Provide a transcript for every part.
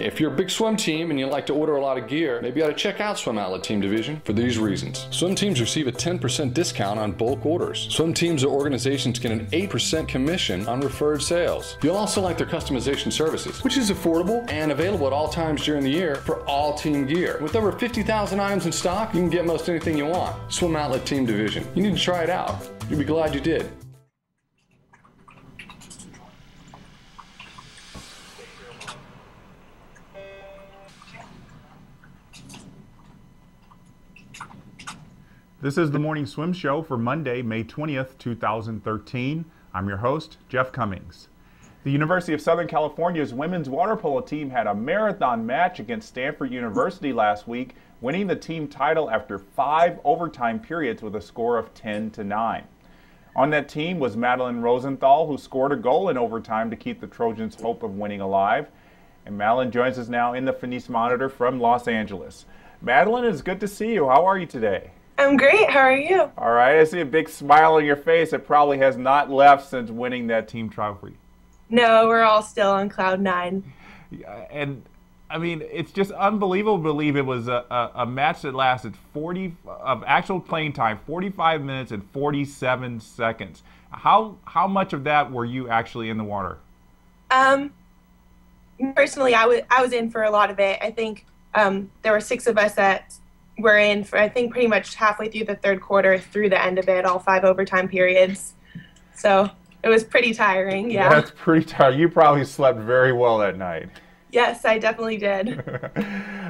If you're a big swim team and you like to order a lot of gear, maybe you ought to check out Swim Outlet Team Division for these reasons. Swim teams receive a 10% discount on bulk orders. Swim teams or organizations get an 8% commission on referred sales. You'll also like their customization services, which is affordable and available at all times during the year for all team gear. With over 50,000 items in stock, you can get most anything you want. Swim Outlet Team Division. You need to try it out. You'll be glad you did. This is the Morning Swim Show for Monday, May 20th, 2013. I'm your host, Jeff Commings. The University of Southern California's women's water polo team had a marathon match against Stanford University last week, winning the team title after five overtime periods with a score of 10 to 9. On that team was Madeline Rosenthal, who scored a goal in overtime to keep the Trojans' hope of winning alive. And Madeline joins us now in the Finis Monitor from Los Angeles. Madeline, it's good to see you. How are you today? I'm great. How are you? All right. I see a big smile on your face. It probably has not left since winning that team trophy. No, we're all still on cloud nine. Yeah, and I mean, it's just unbelievable to believe it was a, a, a, match that lasted 40 of actual playing time, 45 minutes and 47 seconds. How how much of that were you actually in the water? Um, personally, I was I was in for a lot of it. I think um, there were six of us that we're in for I think pretty much halfway through the third quarter through the end of it, all five overtime periods. So it was pretty tiring. Yeah, that's pretty tiring. You probably slept very well that night. Yes, I definitely did.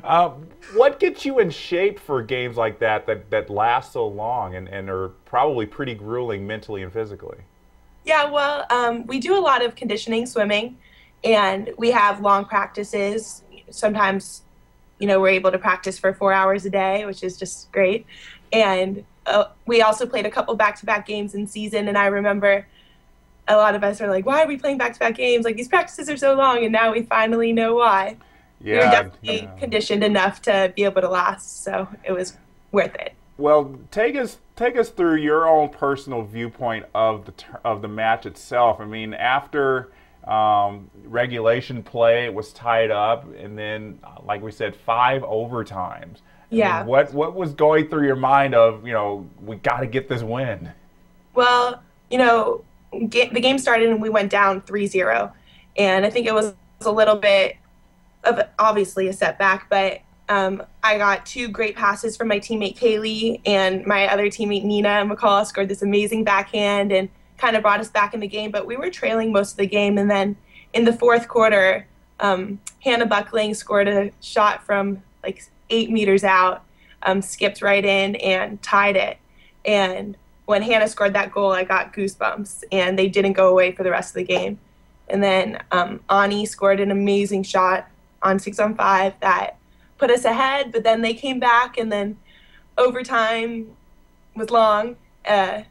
um, what gets you in shape for games like that that, that last so long and, and are probably pretty grueling mentally and physically? Yeah, well, um, we do a lot of conditioning swimming, and we have long practices. Sometimes you know, we're able to practice for four hours a day, which is just great. And uh, we also played a couple back to back games in season. And I remember a lot of us are like, why are we playing back to back games? Like, these practices are so long. And now we finally know why. Yeah, we were definitely yeah. conditioned enough to be able to last. So it was worth it. Well, take us take us through your own personal viewpoint of the of the match itself. I mean, after um, regulation play was tied up, and then, like we said, five overtimes. Yeah. I mean, what what was going through your mind of you know we got to get this win? Well, you know, get, the game started and we went down 3-0, and I think it was a little bit of obviously a setback, but um, I got two great passes from my teammate Kaylee and my other teammate Nina McCall scored this amazing backhand and kind of brought us back in the game. But we were trailing most of the game, and then in the fourth quarter, um, Hannah Buckling scored a shot from like eight meters out, um, skipped right in and tied it. And when Hannah scored that goal, I got goosebumps, and they didn't go away for the rest of the game. And then um, Anni scored an amazing shot on six on five that put us ahead, but then they came back, and then overtime was long. Uh,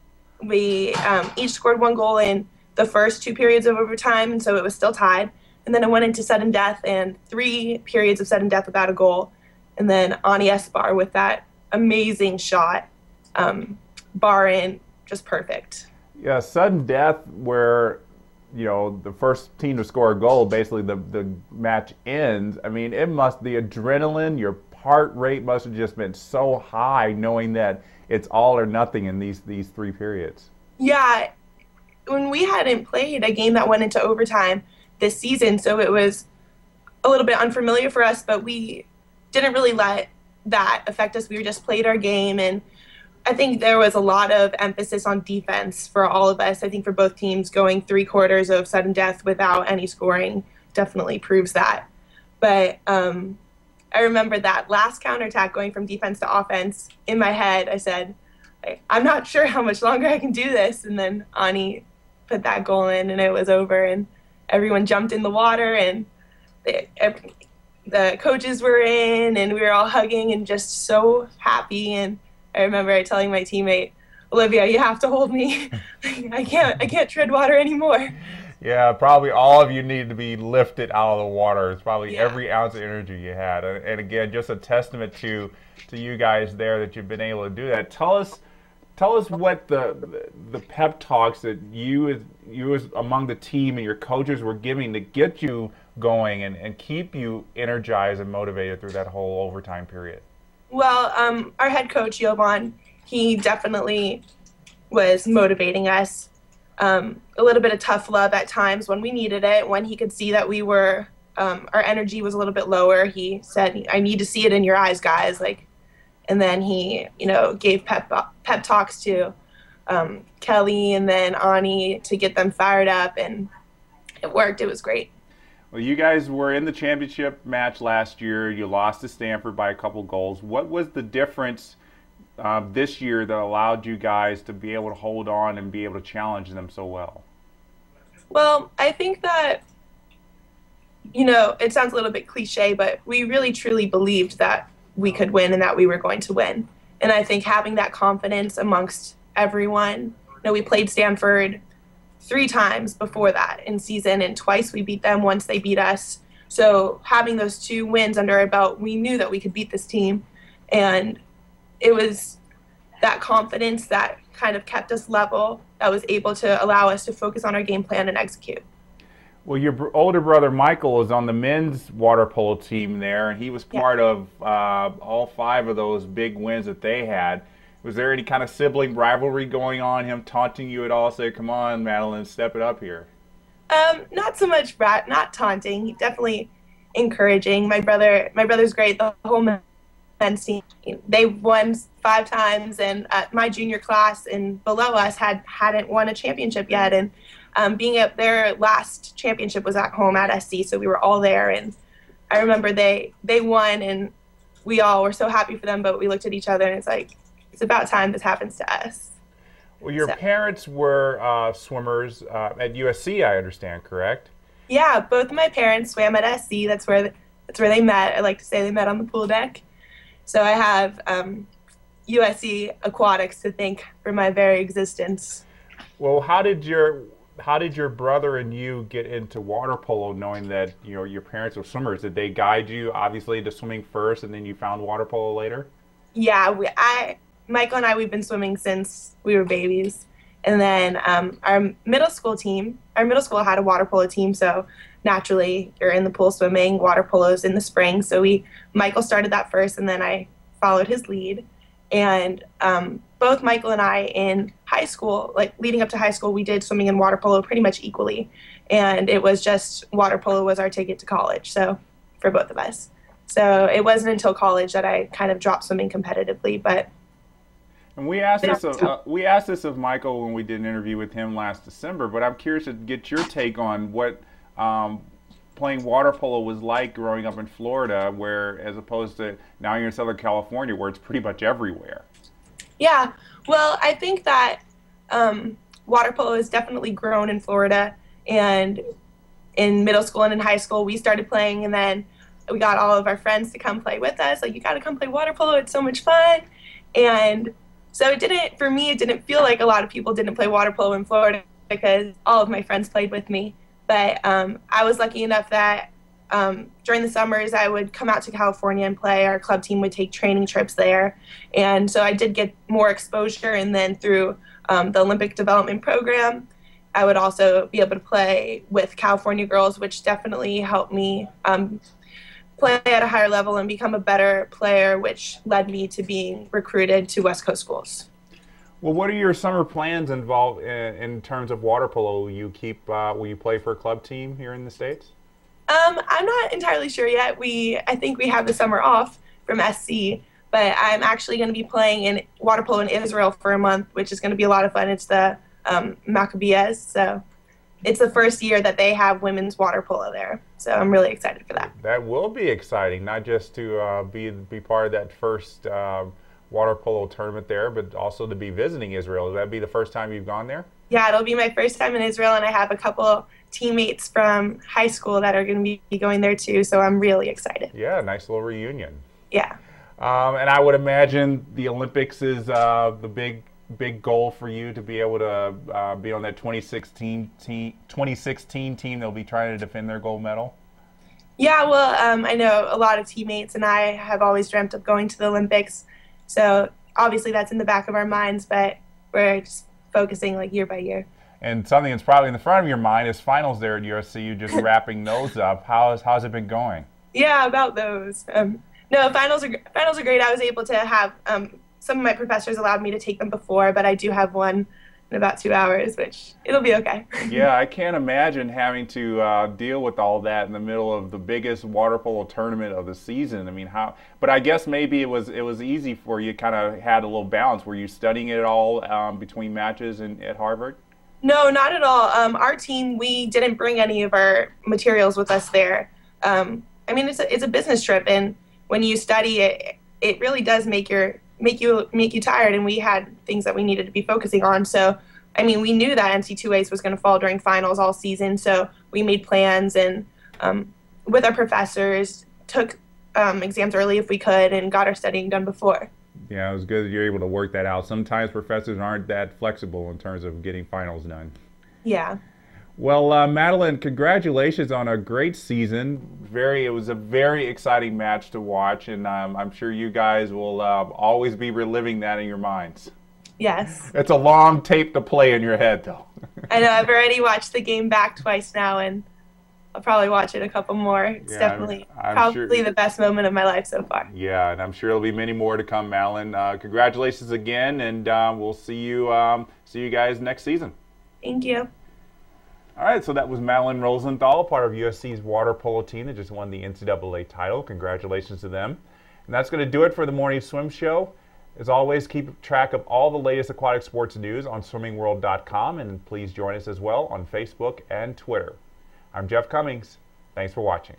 we um, each scored one goal in the first two periods of overtime, and so it was still tied. And then it went into sudden death and three periods of sudden death without a goal. And then Anni Espar with that amazing shot, um, bar in, just perfect. Yeah, sudden death where you know the first team to score a goal, basically the the match ends. I mean, it must the adrenaline, your heart rate must have just been so high, knowing that it's all or nothing in these these three periods. Yeah, when we hadn't played a game that went into overtime this season, so it was a little bit unfamiliar for us, but we didn't really let that affect us. We just played our game and I think there was a lot of emphasis on defense for all of us. I think for both teams, going three quarters of sudden death without any scoring definitely proves that. But um, I remember that last counterattack going from defense to offense. In my head, I said, I'm not sure how much longer I can do this. And then Anni put that goal in, and it was over. And everyone jumped in the water, and the, the coaches were in, and we were all hugging and just so happy. And I remember telling my teammate, Olivia, you have to hold me. I can't, I can't tread water anymore. Yeah, probably all of you need to be lifted out of the water. It's probably yeah. every ounce of energy you had. And, and, again, just a testament to to you guys there that you've been able to do that. Tell us tell us what the the pep talks that you as you as among the team and your coaches were giving to get you going and, and keep you energized and motivated through that whole overtime period? Well, um, our head coach, Jovan, he definitely was motivating us. Um, a little bit of tough love at times when we needed it, when he could see that we were, um, our energy was a little bit lower. He said, I need to see it in your eyes, guys. Like, and then he, you know, gave pep, pep talks to um, Kelly and then Anni to get them fired up, and it worked. It was great. Well, you guys were in the championship match last year. You lost to Stanford by a couple goals. What was the difference uh, this year that allowed you guys to be able to hold on and be able to challenge them so well? Well, I think that, you know, it sounds a little bit cliche, but we really truly believed that we could win and that we were going to win. And I think having that confidence amongst everyone, you know, we played Stanford three times before that in season, and twice we beat them. Once they beat us. So having those two wins under our belt, we knew that we could beat this team, and it was that confidence that kind of kept us level, that was able to allow us to focus on our game plan and execute. Well, your older brother Michael is on the men's water polo team there, and he was part yeah. of uh, all five of those big wins that they had. Was there any kind of sibling rivalry going on? Him taunting you at all? Say, "Come on, Madeline, step it up here." Um, not so much not taunting. He definitely encouraging. My brother, my brother's great. The whole team, they won five times, and uh, my junior class and below us had hadn't won a championship yet. And um, being at their last championship was at home at SC, so we were all there. And I remember they they won, and we all were so happy for them. But we looked at each other, and it's like it's about time this happens to us. Well, your so. parents were uh, swimmers uh, at USC, I understand, correct? Yeah, both of my parents swam at SC. That's where that's where they met. I like to say they met on the pool deck. So I have um, USC aquatics to thank for my very existence. Well, how did your how did your brother and you get into water polo, knowing that you know your parents were swimmers? Did they guide you obviously to swimming first, and then you found water polo later? Yeah, we, I Michael and I, we've been swimming since we were babies. And then um, our middle school team, our middle school had a water polo team, so naturally you're in the pool swimming. Water polo's in the spring, so we Michael started that first, and then I followed his lead. And um, both Michael and I in high school, like leading up to high school, we did swimming and water polo pretty much equally, and it was just water polo was our ticket to college. So for both of us, so it wasn't until college that I kind of dropped swimming competitively, but and we asked this of uh, we asked this of Michael when we did an interview with him last December. But I'm curious to get your take on what um, playing water polo was like growing up in Florida, where as opposed to now you're in Southern California, where it's pretty much everywhere. Yeah, well, I think that um, water polo has definitely grown in Florida, and in middle school and in high school, we started playing, and then we got all of our friends to come play with us. Like, you got to come play water polo; it's so much fun, and so it didn't, for me, it didn't feel like a lot of people didn't play water polo in Florida because all of my friends played with me. But um, I was lucky enough that um, during the summers I would come out to California and play. Our club team would take training trips there. And so I did get more exposure. And then through um, the Olympic Development Program, I would also be able to play with California girls, which definitely helped me um, play at a higher level and become a better player, which led me to being recruited to West Coast schools. Well, what are your summer plans involved in, in terms of water polo? Will you keep? Uh, will you play for a club team here in the states? Um, I'm not entirely sure yet. We, I think we have the summer off from SC, but I'm actually going to be playing in water polo in Israel for a month, which is going to be a lot of fun. It's the um, Maccabees, so it's the first year that they have women's water polo there. So I'm really excited for that. That will be exciting, not just to uh, be be part of that first uh, water polo tournament there, but also to be visiting Israel. Will that be the first time you've gone there? Yeah, it'll be my first time in Israel, and I have a couple teammates from high school that are going to be going there too. So I'm really excited. Yeah, nice little reunion. Yeah. Um, and I would imagine the Olympics is uh, the big big goal for you to be able to uh, be on that 2016 team, 2016 team that'll be trying to defend their gold medal? Yeah, well, um, I know a lot of teammates and I have always dreamt of going to the Olympics. So obviously that's in the back of our minds, but we're just focusing like year by year. And something that's probably in the front of your mind is finals there at USCU, just wrapping those up. How's how's it been going? Yeah, about those. Um, no, finals are finals are great. I was able to have um, some of my professors allowed me to take them before, but I do have one in about two hours, which it'll be okay. yeah, I can't imagine having to uh, deal with all that in the middle of the biggest water polo tournament of the season. I mean, how? But I guess maybe it was it was easy for you. Kind of had a little balance. Were you studying it all um, between matches in, at Harvard? No, not at all. Um, our team, we didn't bring any of our materials with us there. Um, I mean, it's a, it's a business trip, and when you study it, it really does make your make you make you tired. And we had things that we needed to be focusing on. So, I mean, we knew that NC2As was going to fall during finals all season. So we made plans and um, with our professors took um, exams early if we could and got our studying done before. Yeah, it was good that you're able to work that out. Sometimes professors aren't that flexible in terms of getting finals done. Yeah. Well, uh, Madeline, congratulations on a great season. Very, it was a very exciting match to watch, and um, I'm sure you guys will uh, always be reliving that in your minds. Yes. It's a long tape to play in your head, though. I know. I've already watched the game back twice now, and I'll probably watch it a couple more. It's yeah, definitely I'm, I'm probably sure, the best moment of my life so far. Yeah, and I'm sure there'll be many more to come, Madeline. Uh, congratulations again, and uh, we'll see you um, see you guys next season. Thank you. All right, so that was Madeline Rosenthal, part of USC's water polo team that just won the NCAA title. Congratulations to them. And that's going to do it for the morning swim show. As always, keep track of all the latest aquatic sports news on swimmingworld.com, and please join us as well on Facebook and Twitter. I'm Jeff Commings. Thanks for watching.